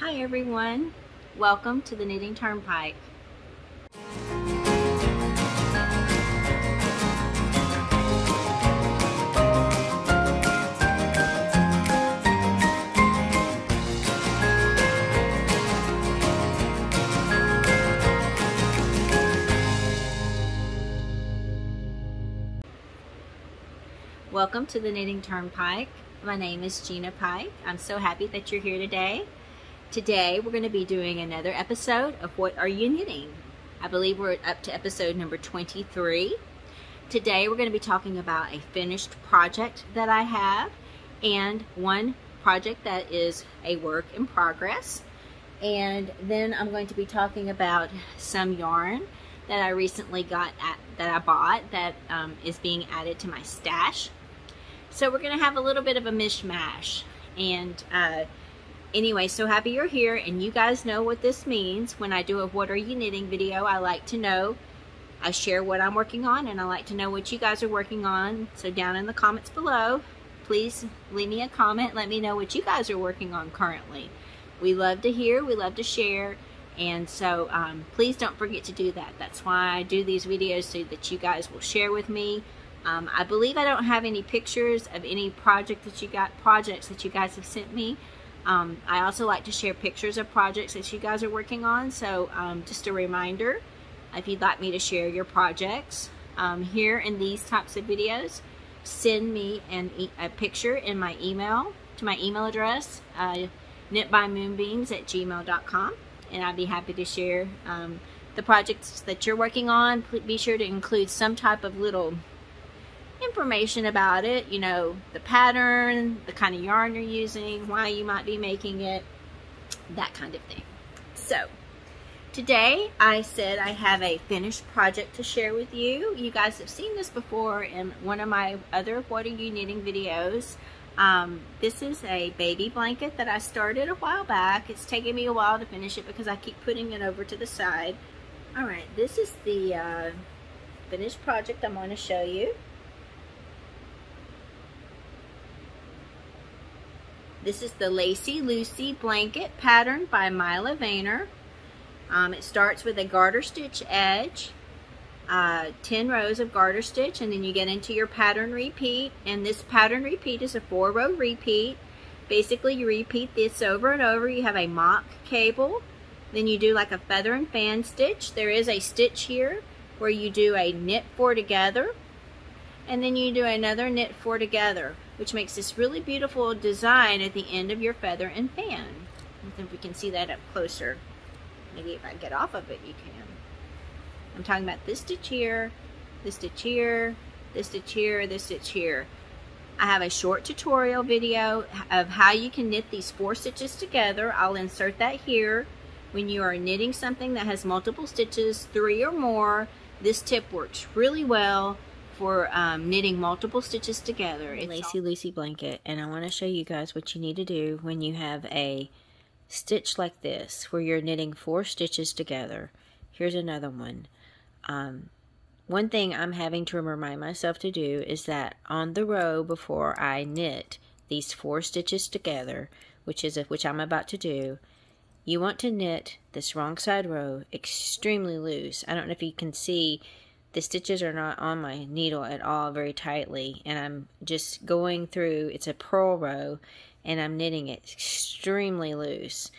Hi everyone, welcome to the Knitting Turnpike. Welcome to the Knitting Turnpike. My name is Gina Pike. I'm so happy that you're here today. Today we're going to be doing another episode of What Are You Knitting? I believe we're up to episode number 23. Today we're going to be talking about a finished project that I have and one project that is a work in progress. And then I'm going to be talking about some yarn that I recently got at, that I bought that um, is being added to my stash. So we're going to have a little bit of a mishmash. And uh, anyway, so happy you're here. And you guys know what this means. When I do a What Are You Knitting video, I like to know. I share what I'm working on and I like to know what you guys are working on. So down in the comments below, please leave me a comment. Let me know what you guys are working on currently. We love to hear. We love to share. And so um, please don't forget to do that. That's why I do these videos so that you guys will share with me um, I believe I don't have any pictures of any project that you got projects that you guys have sent me. Um, I also like to share pictures of projects that you guys are working on. So um, just a reminder, if you'd like me to share your projects um, here in these types of videos, send me an e a picture in my email to my email address, uh, knitbymoonbeams at gmail.com. And I'd be happy to share um, the projects that you're working on. Be sure to include some type of little information about it, you know, the pattern, the kind of yarn you're using, why you might be making it, that kind of thing. So, today I said I have a finished project to share with you. You guys have seen this before in one of my other What Are You Knitting videos. Um, this is a baby blanket that I started a while back. It's taking me a while to finish it because I keep putting it over to the side. Alright, this is the uh, finished project I'm going to show you. This is the Lacey Lucy blanket pattern by Myla Vayner. Um, it starts with a garter stitch edge, uh, 10 rows of garter stitch, and then you get into your pattern repeat. And this pattern repeat is a four row repeat. Basically, you repeat this over and over. You have a mock cable. Then you do like a feather and fan stitch. There is a stitch here where you do a knit four together. And then you do another knit four together which makes this really beautiful design at the end of your feather and fan. if we can see that up closer. Maybe if I get off of it, you can. I'm talking about this stitch here, this stitch here, this stitch here, this stitch here. I have a short tutorial video of how you can knit these four stitches together. I'll insert that here. When you are knitting something that has multiple stitches, three or more, this tip works really well for um, knitting multiple stitches together. It's Lacey Lucy blanket and I want to show you guys what you need to do when you have a stitch like this where you're knitting four stitches together. Here's another one. Um, one thing I'm having to remind myself to do is that on the row before I knit these four stitches together, which is a, which I'm about to do, you want to knit this wrong side row extremely loose. I don't know if you can see the stitches are not on my needle at all very tightly and I'm just going through it's a purl row and I'm knitting it extremely loose.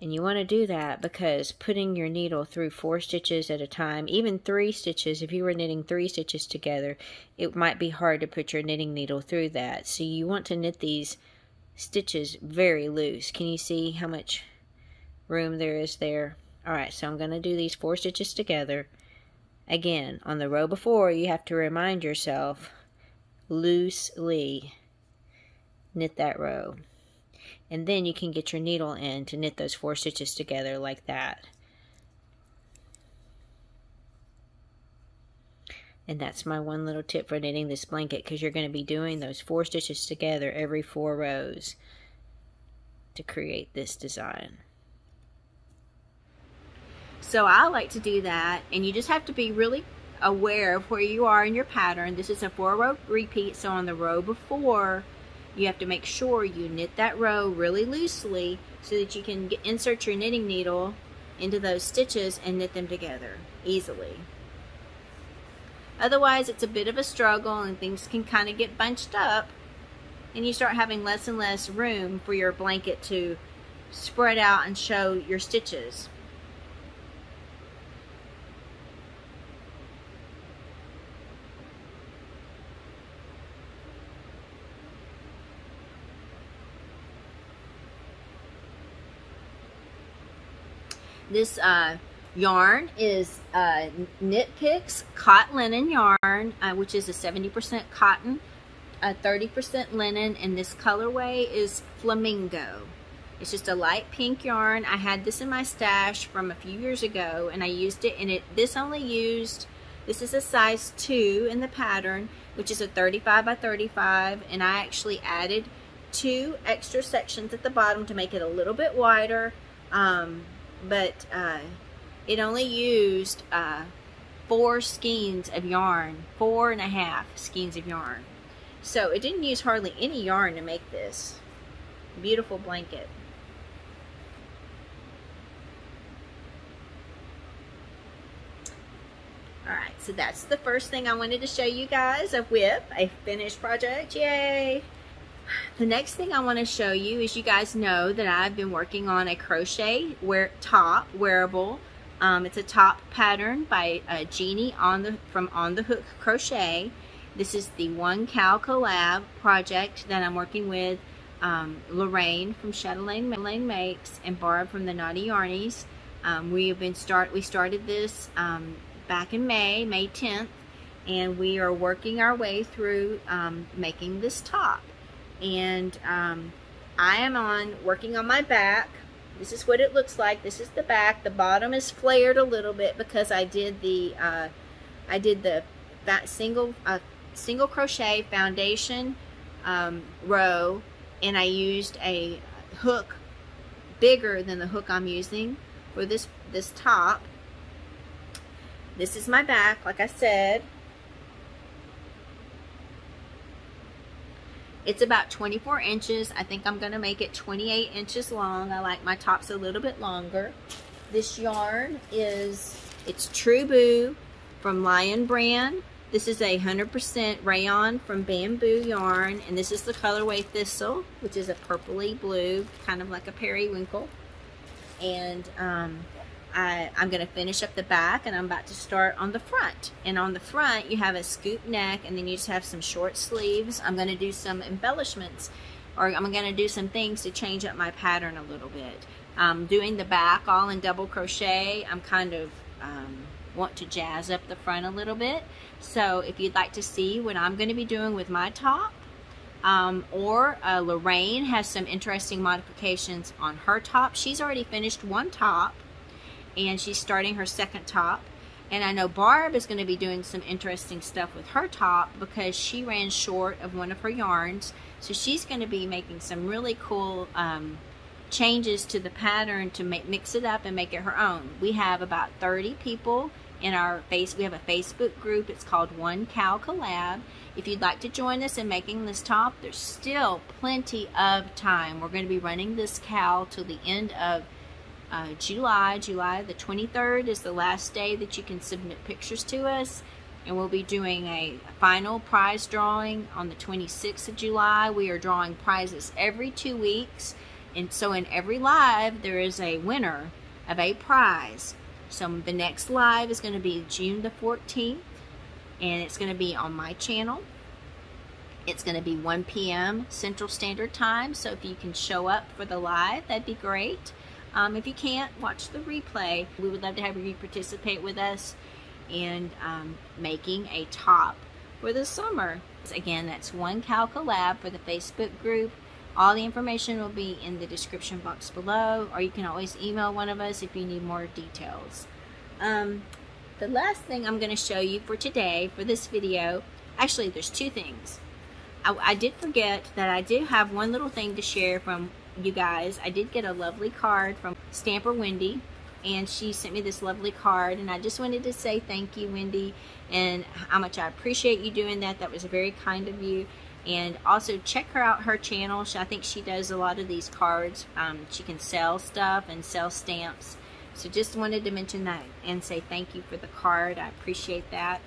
And you want to do that because putting your needle through four stitches at a time even three stitches if you were knitting three stitches together it might be hard to put your knitting needle through that. So you want to knit these stitches very loose. Can you see how much room there is there? Alright so I'm going to do these four stitches together Again, on the row before, you have to remind yourself loosely knit that row. And then you can get your needle in to knit those four stitches together like that. And that's my one little tip for knitting this blanket because you're going to be doing those four stitches together every four rows to create this design. So I like to do that and you just have to be really aware of where you are in your pattern. This is a four row repeat so on the row before you have to make sure you knit that row really loosely so that you can get, insert your knitting needle into those stitches and knit them together easily. Otherwise, it's a bit of a struggle and things can kind of get bunched up and you start having less and less room for your blanket to spread out and show your stitches. This uh, yarn is uh, Knit Picks Cot Linen yarn, uh, which is a 70% cotton, 30% linen, and this colorway is Flamingo. It's just a light pink yarn. I had this in my stash from a few years ago, and I used it, and it this only used, this is a size 2 in the pattern, which is a 35 by 35, and I actually added two extra sections at the bottom to make it a little bit wider, um, but uh, it only used uh, four skeins of yarn, four and a half skeins of yarn. So it didn't use hardly any yarn to make this beautiful blanket. Alright, so that's the first thing I wanted to show you guys, a WIP, a finished project, yay! The next thing I want to show you is you guys know that I've been working on a crochet wear top wearable. Um, it's a top pattern by uh, Jeannie on the from On the Hook Crochet. This is the One Cal Collab project that I'm working with um, Lorraine from Chatelain Makes and Barb from the Knotty Yarnies. Um, we have been start we started this um, back in May, May 10th, and we are working our way through um, making this top and um, I am on working on my back. This is what it looks like. This is the back. The bottom is flared a little bit because I did the uh, I did the that single uh, single crochet foundation um, row. And I used a hook bigger than the hook I'm using for this this top. This is my back like I said It's about 24 inches. I think I'm going to make it 28 inches long. I like my tops a little bit longer. This yarn is, it's Truboo from Lion Brand. This is a 100% rayon from Bamboo Yarn, and this is the colorway Thistle, which is a purpley blue, kind of like a periwinkle. And um, I, am going to finish up the back and I'm about to start on the front. And on the front, you have a scoop neck and then you just have some short sleeves. I'm going to do some embellishments or I'm going to do some things to change up my pattern a little bit. Um, doing the back all in double crochet, I'm kind of um, want to jazz up the front a little bit. So if you'd like to see what I'm going to be doing with my top, um, or uh, Lorraine has some interesting modifications on her top. She's already finished one top and she's starting her second top. And I know Barb is going to be doing some interesting stuff with her top because she ran short of one of her yarns. So she's going to be making some really cool um, changes to the pattern to make, mix it up and make it her own. We have about 30 people in our face. We have a Facebook group. It's called One Cal Collab. If you'd like to join us in making this top, there's still plenty of time. We're going to be running this Cal till the end of uh, July. July the 23rd is the last day that you can submit pictures to us. And we'll be doing a final prize drawing on the 26th of July. We are drawing prizes every two weeks. And so in every live, there is a winner of a prize. So the next live is going to be June the 14th. And it's going to be on my channel. It's going to be 1 p.m. Central Standard Time. So if you can show up for the live, that'd be great. Um, if you can't, watch the replay. We would love to have you participate with us in um, making a top for the summer. Again, that's One Cal Collab for the Facebook group. All the information will be in the description box below, or you can always email one of us if you need more details. Um, the last thing I'm going to show you for today, for this video, actually there's two things. I, I did forget that I do have one little thing to share from you guys. I did get a lovely card from Stamper Wendy and she sent me this lovely card and I just wanted to say thank you Wendy and how much I appreciate you doing that. That was very kind of you And also check her out, her channel. She, I think she does a lot of these cards. Um, she can sell stuff and sell stamps. So just wanted to mention that and say thank you for the card. I appreciate that.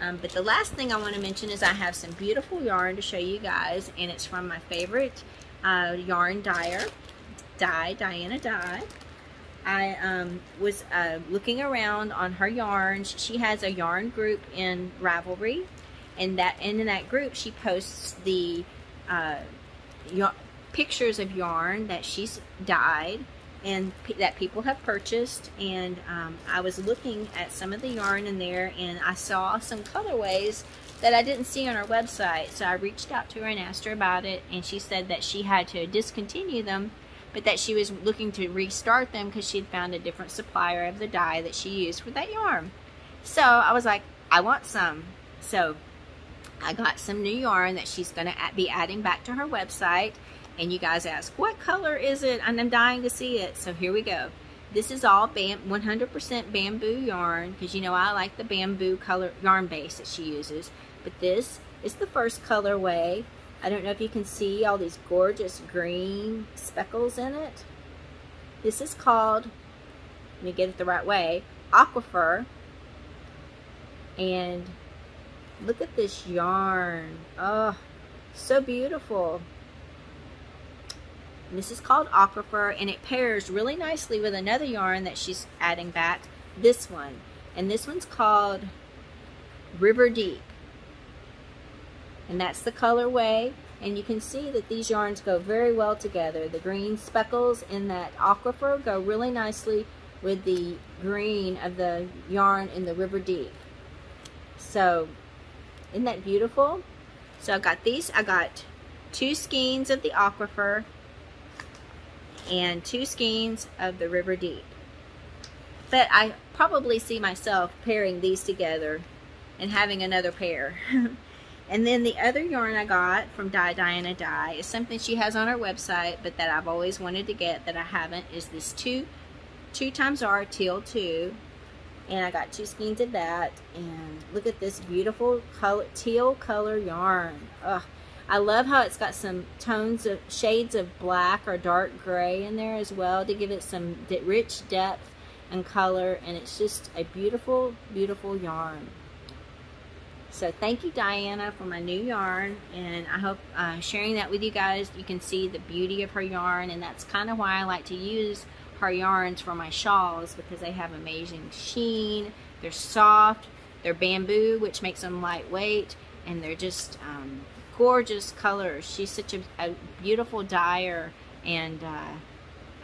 Um, but the last thing I want to mention is I have some beautiful yarn to show you guys. And it's from my favorite uh, yarn dyer, Dye, Diana Dye. I um, was uh, looking around on her yarns. She has a yarn group in Ravelry, and that and in that group she posts the uh, pictures of yarn that she's dyed and that people have purchased. And um, I was looking at some of the yarn in there, and I saw some colorways that I didn't see on her website. So I reached out to her and asked her about it, and she said that she had to discontinue them but that she was looking to restart them because she'd found a different supplier of the dye that she used for that yarn. So I was like, I want some. So I got some new yarn that she's going to be adding back to her website. And you guys ask, what color is it? And I'm dying to see it. So here we go. This is all 100% bamboo yarn because you know I like the bamboo color yarn base that she uses. But this is the first colorway I don't know if you can see all these gorgeous green speckles in it. This is called, let me get it the right way, Aquifer. And look at this yarn. Oh, so beautiful. And this is called Aquifer, and it pairs really nicely with another yarn that she's adding back, this one. And this one's called River Deep and that's the colorway. And you can see that these yarns go very well together. The green speckles in that aquifer go really nicely with the green of the yarn in the river deep so isn't that beautiful? So I got these. I got two skeins of the aquifer and two skeins of the river deep but I probably see myself pairing these together and having another pair And then the other yarn I got from Dye Diana Dye is something she has on her website, but that I've always wanted to get that I haven't, is this 2 two times R teal 2. And I got two skeins of that. And look at this beautiful color, teal color yarn. Ugh. I love how it's got some tones of shades of black or dark gray in there as well to give it some rich depth and color. And it's just a beautiful, beautiful yarn. So thank you, Diana, for my new yarn. And I hope uh, sharing that with you guys, you can see the beauty of her yarn. And that's kind of why I like to use her yarns for my shawls because they have amazing sheen. They're soft. They're bamboo, which makes them lightweight. And they're just um, gorgeous colors. She's such a, a beautiful dyer and uh,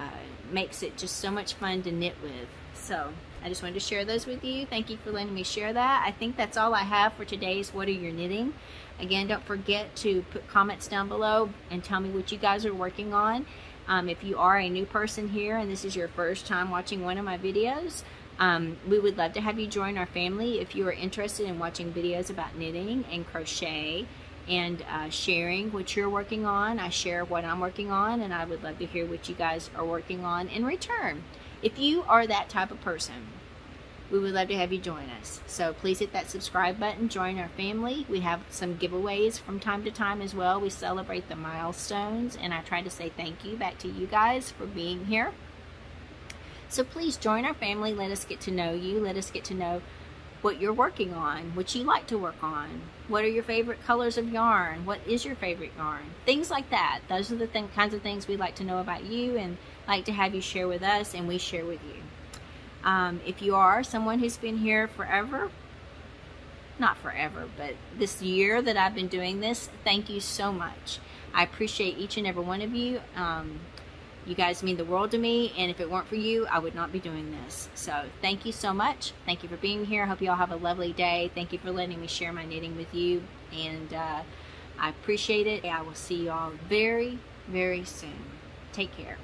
uh, makes it just so much fun to knit with. So I just wanted to share those with you. Thank you for letting me share that. I think that's all I have for today's What Are You Knitting? Again, don't forget to put comments down below and tell me what you guys are working on. Um, if you are a new person here and this is your first time watching one of my videos, um, we would love to have you join our family if you are interested in watching videos about knitting and crochet and uh, sharing what you're working on. I share what I'm working on and I would love to hear what you guys are working on in return. If you are that type of person, we would love to have you join us. So please hit that subscribe button, join our family. We have some giveaways from time to time as well. We celebrate the milestones and I try to say thank you back to you guys for being here. So please join our family. Let us get to know you. Let us get to know what you're working on, what you like to work on. What are your favorite colors of yarn? What is your favorite yarn? Things like that. Those are the th kinds of things we'd like to know about you and like to have you share with us and we share with you. Um, if you are someone who's been here forever, not forever, but this year that I've been doing this, thank you so much. I appreciate each and every one of you. Um, you guys mean the world to me, and if it weren't for you, I would not be doing this. So thank you so much. Thank you for being here. I hope you all have a lovely day. Thank you for letting me share my knitting with you, and uh, I appreciate it. I will see you all very, very soon. Take care.